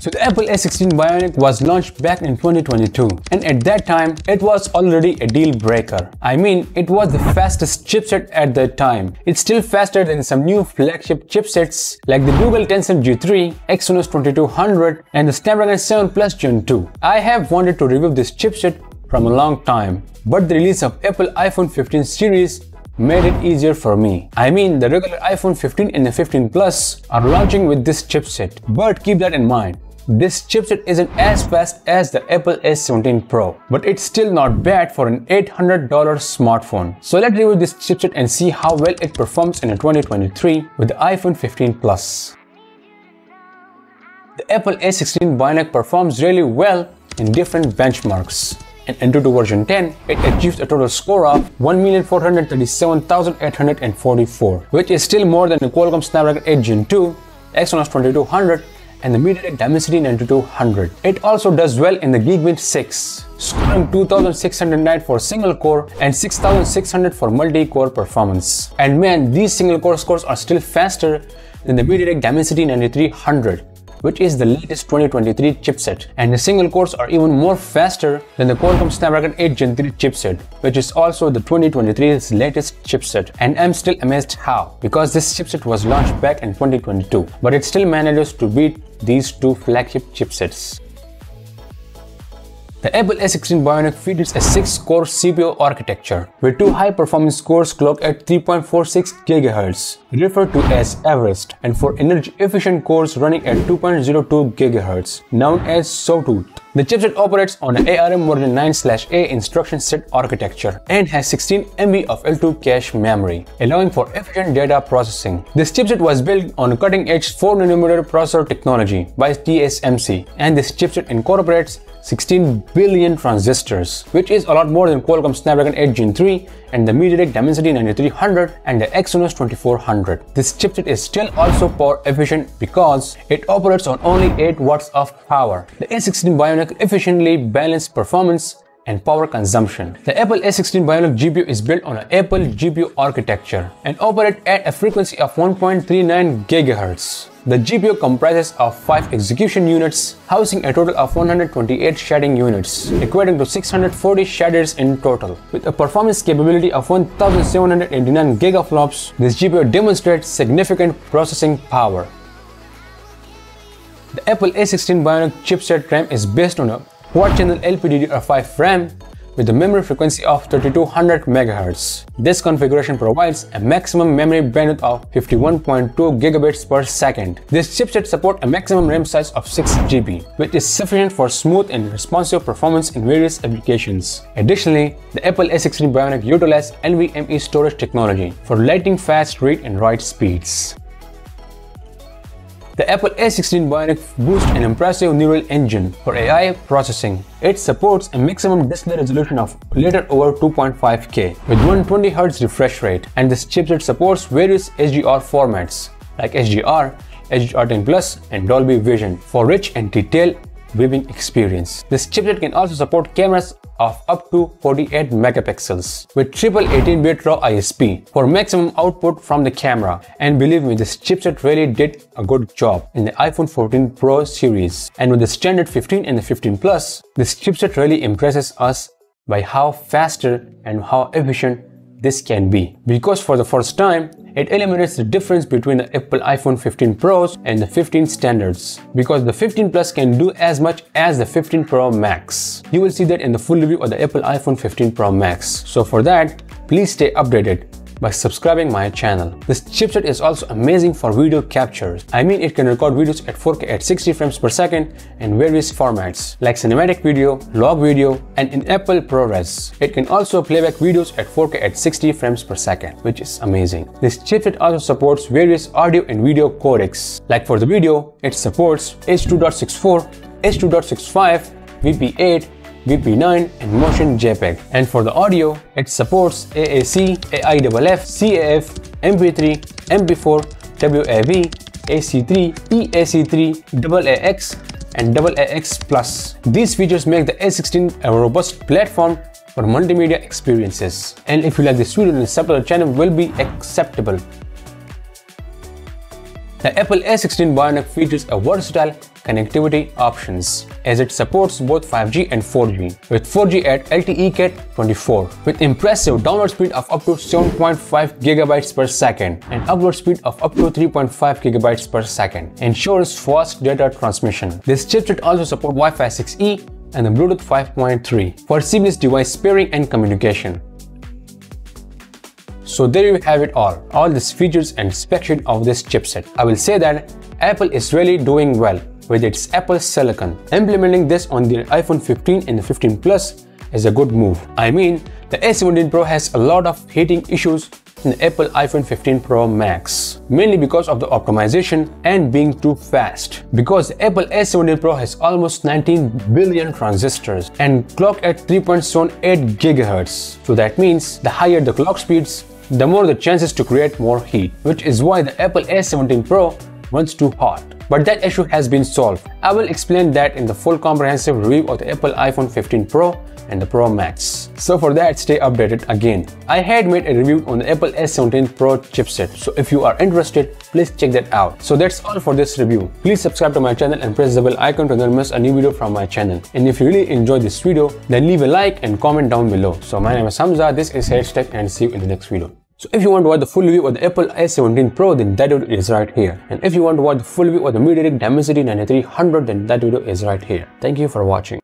So the Apple A16 Bionic was launched back in 2022 and at that time it was already a deal breaker. I mean it was the fastest chipset at that time. It's still faster than some new flagship chipsets like the Google Tensor G3, Exynos 2200 and the Snapdragon 7 Plus Gen 2. I have wanted to review this chipset from a long time but the release of Apple iPhone 15 series made it easier for me. I mean, the regular iPhone 15 and the 15 Plus are launching with this chipset, but keep that in mind. This chipset isn't as fast as the Apple A17 Pro, but it's still not bad for an $800 smartphone. So let's review this chipset and see how well it performs in 2023 with the iPhone 15 Plus. The Apple A16 Bionic performs really well in different benchmarks. In Antutu version 10, it achieves a total score of 1,437,844, which is still more than the Qualcomm Snapdragon 8 Gen 2, Exynos 2200, and the MediaTek Dimensity 9200. It also does well in the Geekbench 6, scoring 2609 for single core and 6600 for multi-core performance. And man, these single core scores are still faster than the MediaTek Dimensity 9300 which is the latest 2023 chipset. And the single cores are even more faster than the Qualcomm Snapdragon 8 Gen 3 chipset, which is also the 2023's latest chipset. And I'm still amazed how, because this chipset was launched back in 2022, but it still manages to beat these two flagship chipsets. The Apple A16 Bionic features a 6-core CPU architecture with two high-performance cores clocked at 3.46 GHz, referred to as Everest, and four energy-efficient cores running at 2.02 GHz, known as Sawtooth. The chipset operates on an ARM version 9/A instruction set architecture and has 16 MB of L2 cache memory, allowing for efficient data processing. This chipset was built on a cutting-edge 4nm processor technology by TSMC, and this chipset incorporates 16 billion transistors, which is a lot more than Qualcomm Snapdragon 8 Gen 3 and the MediaTek Dimensity 9300 and the Exynos 2400. This chipset is still also power efficient because it operates on only 8 watts of power. The A16 Bionic efficiently balanced performance and power consumption. The Apple A16 Bionic GPU is built on an Apple GPU architecture and operates at a frequency of 1.39 GHz. The GPU comprises of 5 execution units, housing a total of 128 shading units, equating to 640 shaders in total. With a performance capability of 1789 gigaflops, this GPU demonstrates significant processing power. The Apple A16 Bionic chipset RAM is based on a quad-channel LPDDR5 RAM with a memory frequency of 3200 MHz. This configuration provides a maximum memory bandwidth of 51.2 GB per second. This chipset supports a maximum RAM size of 6 GB, which is sufficient for smooth and responsive performance in various applications. Additionally, the Apple A16 Bionic utilizes NVMe storage technology for lightning fast read and write speeds. The Apple A16 Bionic boasts an impressive neural engine for AI processing. It supports a maximum display resolution of little over 2.5K with 120Hz refresh rate and this chipset supports various HDR formats like HDR, HDR10 Plus and Dolby Vision for rich and detailed viewing experience. This chipset can also support cameras of up to 48 megapixels with triple 18-bit RAW ISP for maximum output from the camera. And believe me, this chipset really did a good job in the iPhone 14 Pro series. And with the standard 15 and the 15 Plus, this chipset really impresses us by how faster and how efficient this can be. Because for the first time, it eliminates the difference between the Apple iPhone 15 Pros and the 15 standards because the 15 Plus can do as much as the 15 Pro Max. You will see that in the full review of the Apple iPhone 15 Pro Max. So for that, please stay updated by subscribing my channel. This chipset is also amazing for video captures. I mean it can record videos at 4K at 60 frames per second in various formats like cinematic video, log video and in Apple ProRes. It can also playback videos at 4K at 60 frames per second which is amazing. This chipset also supports various audio and video codecs. Like for the video, it supports H.2.64, H.2.65, VP8, VP9 and Motion JPEG. And for the audio, it supports AAC, AIFF, CAF, MP3, MP4, WAV, AC3, EAC3, AAX, and AAX Plus. These features make the A16 a robust platform for multimedia experiences. And if you like this video, then sub to the channel will be acceptable. The Apple A16 Bionic features a versatile connectivity options as it supports both 5G and 4G with 4G at LTE Cat 24 with impressive download speed of up to 7.5 GB per second and upload speed of up to 3.5 GB per second ensures fast data transmission. This chipset also supports Wi-Fi 6E and the Bluetooth 5.3 for seamless device pairing and communication. So there you have it all, all these features and spec sheet of this chipset. I will say that Apple is really doing well with its Apple Silicon. Implementing this on the iPhone 15 and the 15 Plus is a good move. I mean, the A17 Pro has a lot of heating issues in the Apple iPhone 15 Pro Max, mainly because of the optimization and being too fast. Because the Apple A17 Pro has almost 19 billion transistors and clock at 3.78 GHz. So that means the higher the clock speeds, the more the chances to create more heat, which is why the Apple A17 Pro runs too hot. But that issue has been solved. I will explain that in the full comprehensive review of the Apple iPhone 15 Pro and the Pro Max. So for that, stay updated again. I had made a review on the Apple A17 Pro chipset, so if you are interested, please check that out. So that's all for this review. Please subscribe to my channel and press the bell icon to never miss a new video from my channel. And if you really enjoyed this video, then leave a like and comment down below. So my name is Hamza, this is Tech, and see you in the next video. So if you want to watch the full review of the Apple A17 Pro, then that video is right here. And if you want to watch the full review of the MediaTek Dimensity 9300, then that video is right here. Thank you for watching.